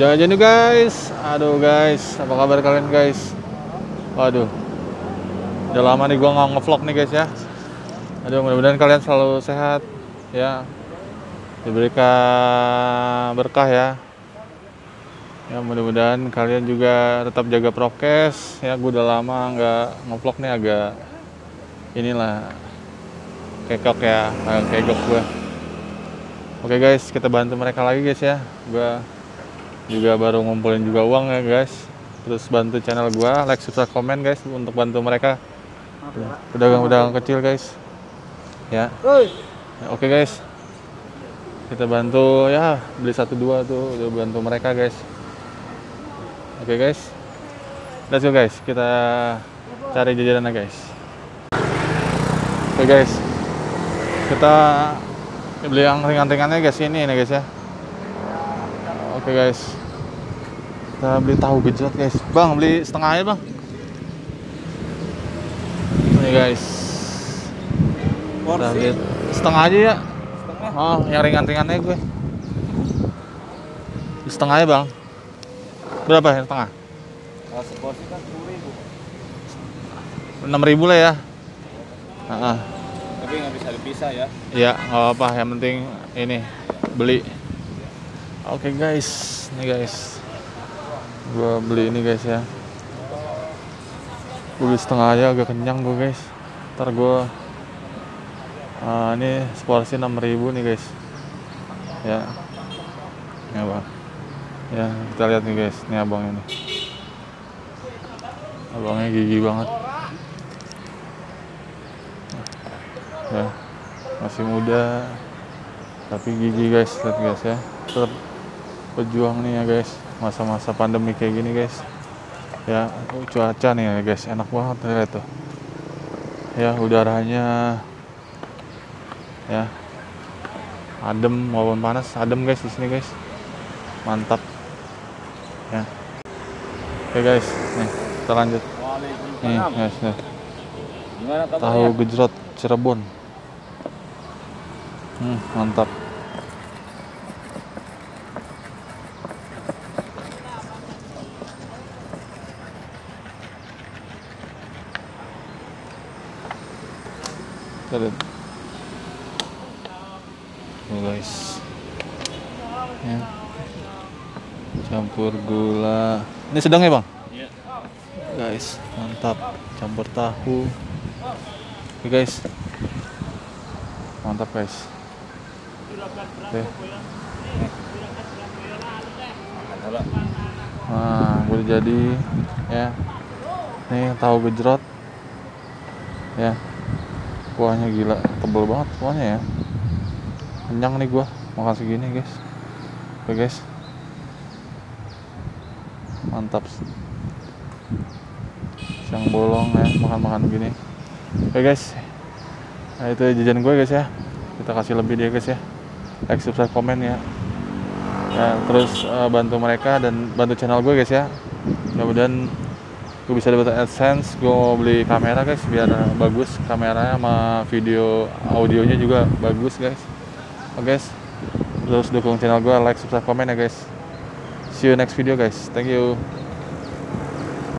Jangan jenuh guys. Aduh guys, apa kabar kalian guys? Waduh. Udah lama nih gua nggak ngevlog nih guys ya. Aduh, mudah-mudahan kalian selalu sehat ya. Diberikan berkah ya. Ya mudah-mudahan kalian juga tetap jaga prokes ya. Gue udah lama nggak ngevlog nih agak inilah kekok ya, kegok gue. Oke guys, kita bantu mereka lagi guys ya. Gua juga baru ngumpulin juga uang ya guys. Terus bantu channel gua, like, subscribe, komen guys untuk bantu mereka. Pedagang-pedagang kecil guys. Ya. Ya, Oke guys. Kita bantu ya beli satu dua tuh udah bantu mereka guys. Oke guys. Let's go guys. Kita cari jajanan guys. Oke guys. Kita beli yang ringan-ringannya guys ini nih guys ya oke guys. Kita beli tahu gejrot guys. Bang beli setengahnya bang. Ini guys. Kita beli setengah aja ya. Oh yang ringan-ringannya gue. Setengahnya bang. Berapa yang setengah? Kalau seporsi kan 10 ribu. lah ya. Ah, ah. Tapi nggak bisa dipisah ya. Ya, nggak apa-apa. Yang penting ini beli. Oke guys, nih guys. Gua beli ini guys ya. Gua beli setengah aja agak kenyang gua guys. Ntar gua ah, ini seporsi 6000 nih guys. Ya. Ya, Bang. Ya, kita lihat nih guys. Ini abang ini. Abangnya gigi banget. ya masih muda tapi gigi guys lihat guys ya ter pejuang nih ya guys. Masa-masa pandemi kayak gini guys. Ya cuaca nih ya guys. Enak banget lihat tuh. Ya udaranya ya adem walaupun panas. Adem guys di sini guys. Mantap. Ya. Oke guys. Nih kita lanjut. Nih guys nih. Tahu gejrot Cirebon? Hmm, mantap lihat. Tuh guys. Ya. campur gula. Ini sedang ya bang? Iya. guys mantap. Campur tahu. Oke guys. Mantap guys. Oke. Nah udah jadi. Ya. Nih tahu gejrot. Ya kuahnya gila. Tebel banget kuahnya ya. Kenyang nih gua. Makan segini guys. Oke guys. Mantap. Siang bolong ya. Makan-makan begini. Oke guys. Nah itu jajan gue guys ya. Kita kasih lebih dia guys ya. Like subscribe komen ya. Ya terus eh, bantu mereka dan bantu channel gue guys ya. Mudah-mudahan gue bisa dapat adsense gue mau beli kamera guys biar bagus kameranya sama video audionya juga bagus guys. Oke guys. Terus dukung channel gue like subscribe komen ya guys. See you next video guys. Thank you